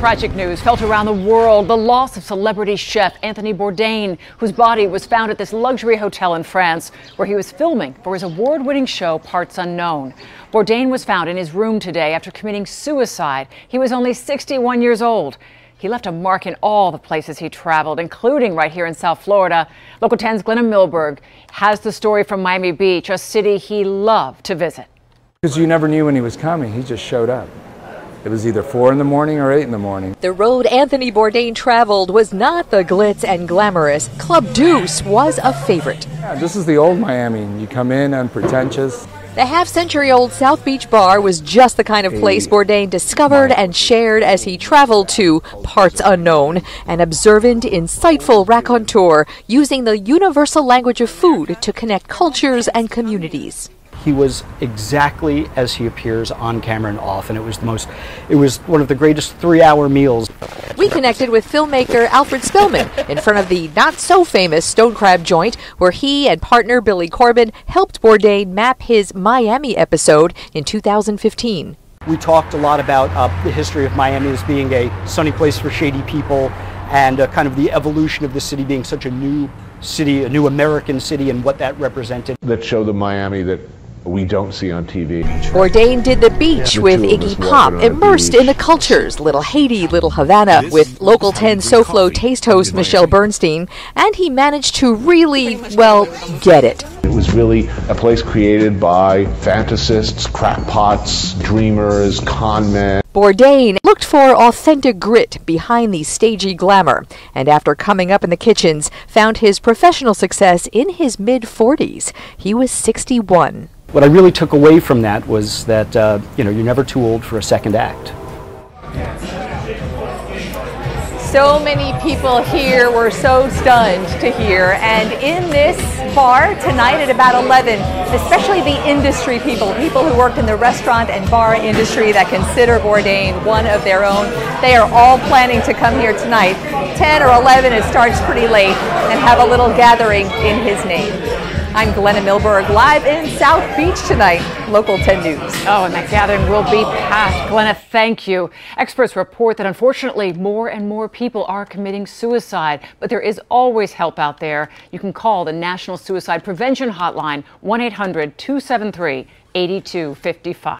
tragic news felt around the world. The loss of celebrity chef Anthony Bourdain, whose body was found at this luxury hotel in France where he was filming for his award winning show Parts Unknown. Bourdain was found in his room today after committing suicide. He was only 61 years old. He left a mark in all the places he traveled, including right here in South Florida. Local 10's Glenna Milberg has the story from Miami Beach, a city he loved to visit. Because you never knew when he was coming, he just showed up. It was either 4 in the morning or 8 in the morning. The road Anthony Bourdain traveled was not the glitz and glamorous. Club Deuce was a favorite. Yeah, this is the old Miami. You come in unpretentious. The half century old South Beach bar was just the kind of place Bourdain discovered and shared as he traveled to parts unknown, an observant, insightful raconteur using the universal language of food to connect cultures and communities he was exactly as he appears on camera and off, and it was the most, it was one of the greatest three-hour meals. We connected with filmmaker Alfred Spellman in front of the not so famous Stone Crab joint, where he and partner Billy Corben helped Bourdain map his Miami episode in 2015. We talked a lot about uh, the history of Miami as being a sunny place for shady people, and uh, kind of the evolution of the city being such a new city, a new American city, and what that represented. That show the Miami that we don't see on TV. Bourdain did the beach yeah, with Iggy Pop, immersed in the cultures, Little Haiti, Little Havana, with Local 10 SoFlo taste host Michelle Bernstein, and he managed to really, well, get it. It was really a place created by fantasists, crackpots, dreamers, con men. Bourdain looked for authentic grit behind the stagey glamour, and after coming up in the kitchens, found his professional success in his mid 40s. He was 61. What I really took away from that was that, uh, you know, you're never too old for a second act. So many people here were so stunned to hear. And in this bar tonight at about 11, especially the industry people, people who work in the restaurant and bar industry that consider Bourdain one of their own, they are all planning to come here tonight. 10 or 11, it starts pretty late, and have a little gathering in his name. I'm Glenna Milberg, live in South Beach tonight, Local 10 News. Oh, and that gathering will be packed. Glenna, thank you. Experts report that unfortunately more and more people are committing suicide, but there is always help out there. You can call the National Suicide Prevention Hotline, 1 800 273 8255.